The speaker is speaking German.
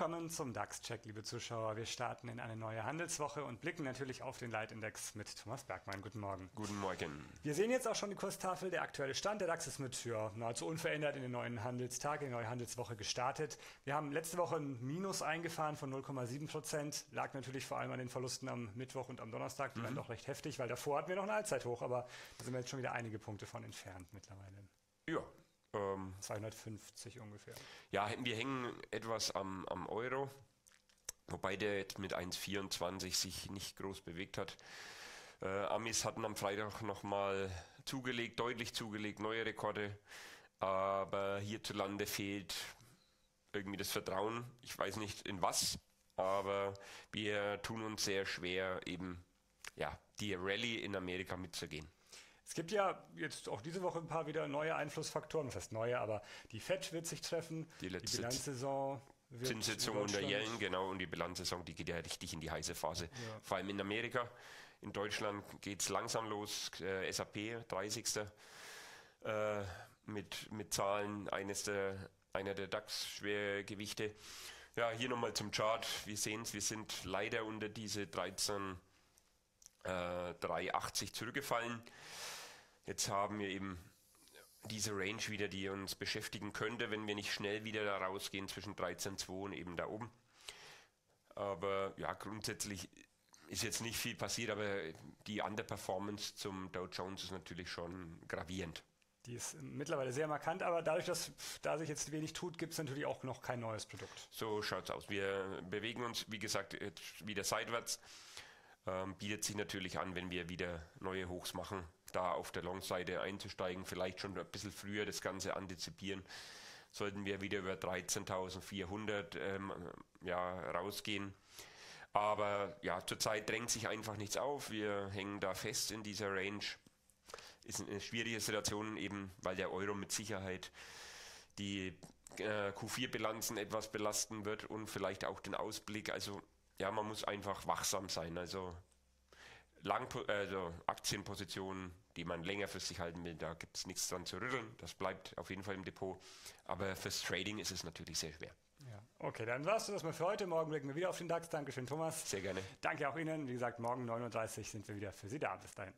Willkommen zum DAX-Check, liebe Zuschauer. Wir starten in eine neue Handelswoche und blicken natürlich auf den Leitindex mit Thomas Bergmann. Guten Morgen. Guten Morgen. Wir sehen jetzt auch schon die Kurstafel. Der aktuelle Stand der DAX ist mit ja, nahezu unverändert in den neuen Handelstag, in die neue Handelswoche gestartet. Wir haben letzte Woche ein Minus eingefahren von 0,7 Prozent. Lag natürlich vor allem an den Verlusten am Mittwoch und am Donnerstag. Die mhm. waren doch recht heftig, weil davor hatten wir noch ein Allzeithoch. Aber da sind wir jetzt schon wieder einige Punkte von entfernt mittlerweile. Ja, ähm, 250 ungefähr. Ja, wir hängen etwas am, am Euro, wobei der jetzt mit 1,24 sich nicht groß bewegt hat. Äh, Amis hatten am Freitag nochmal zugelegt, deutlich zugelegt, neue Rekorde. Aber hierzulande fehlt irgendwie das Vertrauen. Ich weiß nicht in was, aber wir tun uns sehr schwer, eben ja, die Rallye in Amerika mitzugehen. Es gibt ja jetzt auch diese Woche ein paar wieder neue Einflussfaktoren, das heißt neue, aber die FED wird sich treffen, die, die Bilanzsaison wird Zinssitzung unter Yellen, genau, und die Bilanzsaison, die geht ja richtig in die heiße Phase. Ja. Vor allem in Amerika. In Deutschland geht es langsam los, äh, SAP 30. Äh, mit, mit Zahlen eines der, einer der DAX-Schwergewichte. Ja, hier nochmal zum Chart. Wir sehen es, wir sind leider unter diese 13 äh, 380 zurückgefallen. Jetzt haben wir eben diese Range wieder, die uns beschäftigen könnte, wenn wir nicht schnell wieder da rausgehen zwischen 13,2 und eben da oben. Aber ja, grundsätzlich ist jetzt nicht viel passiert, aber die Underperformance zum Dow Jones ist natürlich schon gravierend. Die ist mittlerweile sehr markant, aber dadurch, dass da sich jetzt wenig tut, gibt es natürlich auch noch kein neues Produkt. So schaut es aus. Wir bewegen uns, wie gesagt, jetzt wieder seitwärts. Ähm, bietet sich natürlich an, wenn wir wieder neue Hochs machen, da auf der Long-Seite einzusteigen, vielleicht schon ein bisschen früher das Ganze antizipieren. Sollten wir wieder über 13.400 ähm, ja, rausgehen. Aber ja, zurzeit drängt sich einfach nichts auf. Wir hängen da fest in dieser Range. Ist eine schwierige Situation, eben weil der Euro mit Sicherheit die äh, Q4-Bilanzen etwas belasten wird und vielleicht auch den Ausblick. Also ja, man muss einfach wachsam sein. Also, Lang, also Aktienpositionen, die man längerfristig halten will, da gibt es nichts dran zu rütteln. Das bleibt auf jeden Fall im Depot. Aber fürs Trading ist es natürlich sehr schwer. Ja. Okay, dann warst du das mal für heute. Morgen blicken wir wieder auf den DAX. Dankeschön, Thomas. Sehr gerne. Danke auch Ihnen. Wie gesagt, morgen 9.30 Uhr sind wir wieder für Sie da. Bis dahin.